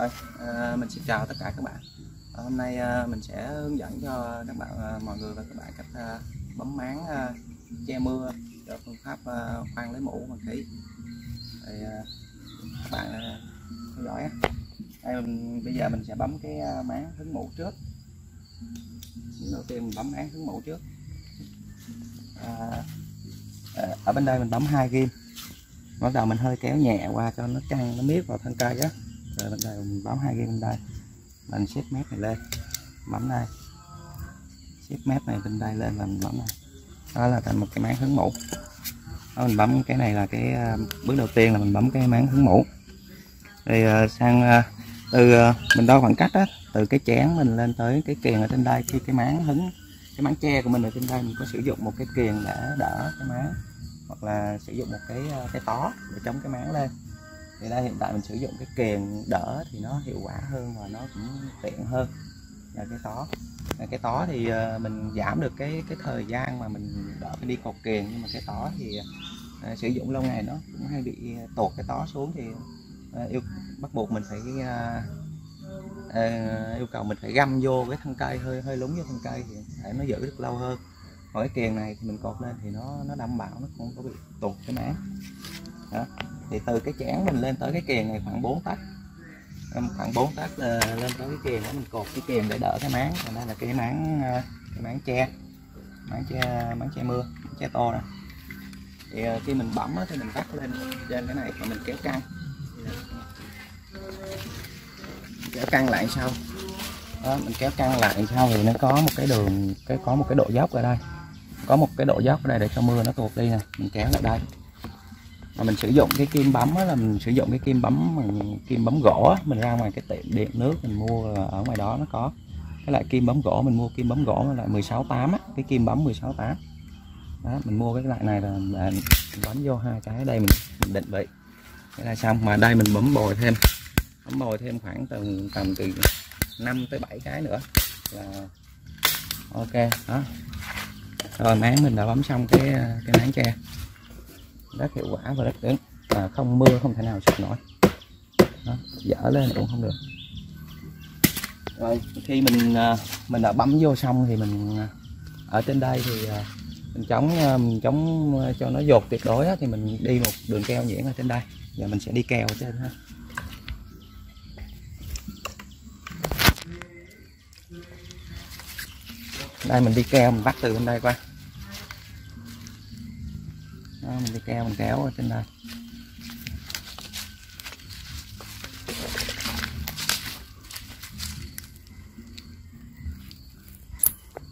Rồi, à, mình xin chào tất cả các bạn. À, hôm nay à, mình sẽ hướng dẫn cho các bạn, à, mọi người và các bạn cách à, bấm máng à, che mưa cho phương pháp à, khoan lấy mũ bằng khí. Thì à, các bạn à, theo dõi. Đây, mình, bây giờ mình sẽ bấm cái à, máng hứng mũ trước. Đầu tiên mình bấm máng hứng mũ trước. À, à, ở bên đây mình bấm hai kim. Bắt đầu mình hơi kéo nhẹ qua cho nó căng nó miết vào thân cây á rồi bên đây mình bấm hai cái bên đây. Mình xếp mép này lên bấm đây. Xếp mép này bên đây lên và mình bấm này. Đó là thành một cái máng hứng mũ. Đó, mình bấm cái này là cái à, bước đầu tiên là mình bấm cái máng hứng mũ. Thì à, sang à, từ mình đo khoảng cách đó, từ cái chén mình lên tới cái kiềng ở trên đây. Khi cái máng hứng cái máng tre của mình ở trên đây mình có sử dụng một cái kiềng để đỡ cái máng hoặc là sử dụng một cái cái tó để chống cái máng lên thì đây hiện tại mình sử dụng cái kèn đỡ thì nó hiệu quả hơn và nó cũng tiện hơn là cái tó. Là cái tó thì ờ, mình giảm được cái cái thời gian mà mình đỡ phải đi cột kèn nhưng mà cái tó thì ờ, sử dụng lâu ngày nó cũng hay bị tột cái tó xuống thì ờ, yêu bắt buộc mình phải ờ, ờ, yêu cầu mình phải găm vô cái thân cây hơi hơi lúng vô thân cây thì để nó giữ được lâu hơn. Còn cái kèn này thì mình cột lên thì nó nó đảm bảo nó không có bị tụt cái máng đó. Thì từ cái chén mình lên tới cái kèn này khoảng 4 tấc Em khoảng 4 tấc ờ, lên tới cái kèn đó mình cột cái kèn để đỡ cái máng. Còn đây là cái máng ờ, cái máng che. Máng che máng che mưa máng che to nè. Thì ờ, khi mình bấm thì mình vắt lên trên cái này và mình kéo căng. Kéo căng lại sau. Đó, mình kéo căng lại sau thì nó có một cái đường cái có một cái độ dốc ở đây. Có một cái độ dốc ở đây để cho mưa nó tuột đi nè. Mình kéo lại đây mà mình sử dụng cái kim bấm là mình sử dụng cái kim bấm kim bấm gỗ á. mình ra ngoài cái tiệm điện nước mình mua ở ngoài đó nó có. Cái loại kim bấm gỗ mình mua kim bấm gỗ là 168 á cái kim bấm 168 đó mình mua cái loại này là, mình bấm vô hai cái đây mình, mình định vị. Thế là xong mà đây mình bấm bồi thêm. Bấm bồi thêm khoảng từ tầm từ 5 tới 7 cái nữa là ok đó. Rồi máng mình đã bấm xong cái cái máng tre rất hiệu quả và rất lớn và không mưa không thể nào sụp nổi. Đó, dở lên cũng không được. Rồi khi mình à, mình đã bấm vô xong thì mình à, ở trên đây thì à, mình chống mình chống cho nó dột tuyệt đối thì mình đi một đường keo nhuyễn ở trên đây. Giờ mình sẽ đi keo ở trên ha. Đây mình đi keo mình bắt từ bên đây qua đó, mình đi keo mình kéo ở trên đây.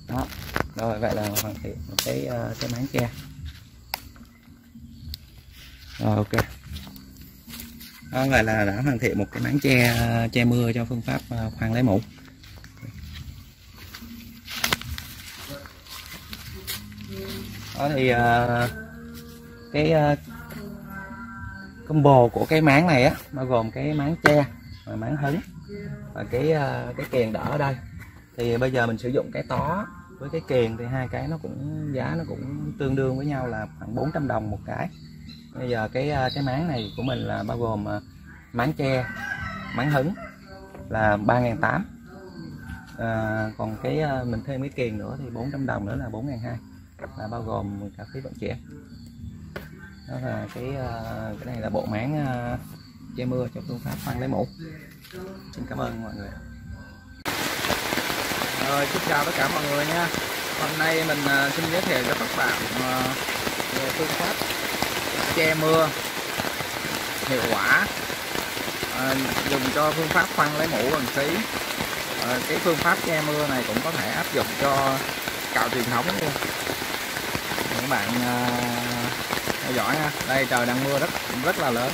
Đó rồi vậy là hoàn thiện một cái ờ, cái máng tre. Rồi ok. Đó vậy là đã hoàn thiện một cái máng che che ờ, mưa cho phương pháp ờ, khoan lấy mũ. Đó thì uh, cái uh, combo của cái máng này á bao gồm cái máng tre và máng hứng và cái uh, cái kèn đỡ ở đây. Thì bây giờ mình sử dụng cái tó với cái kèn thì hai cái nó cũng giá nó cũng tương đương với nhau là khoảng 400 đồng một cái. Bây giờ cái ờ, cái máng này của mình là bao gồm máng tre máng hứng là 3.800 à, còn cái mình thêm cái kèn nữa thì 400 đồng nữa là 4.200 là bao gồm cả phí vận chuyển đó là cái ờ, cái này là bộ máng ờ, che mưa cho phương pháp khoan lấy mũ xin cảm ơn mọi người rồi xin chào tất cả mọi người nha. Hôm nay mình ờ, xin giới thiệu cho các bạn về phương pháp che mưa hiệu quả. Dùng cho phương pháp khoan lấy mũ bằng xí cái phương pháp che mưa này cũng có thể áp dụng cho cạo truyền thống luôn. Các bạn theo dõi ha. Đây trời đang mưa rất rất là lớn.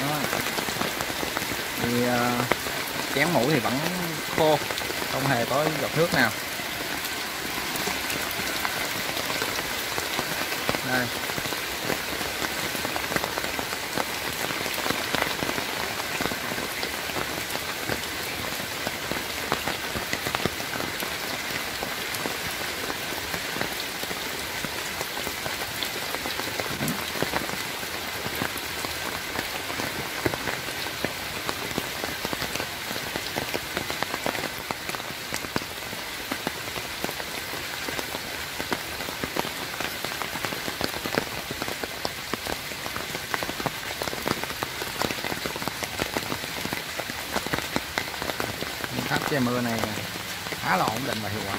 Đó. thì uh, chén mũ thì vẫn khô không hề có giọt nước nào. Đây. Pháp che mưa này khá là ổn định và hiệu quả.